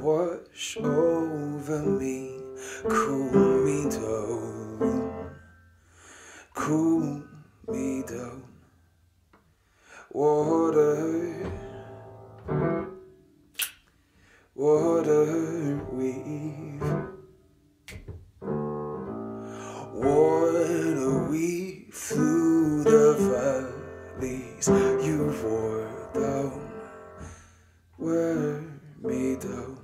wash over me, cool me down, cool me down. Water, water weave, water weave through the valleys. You wore down, wear me down.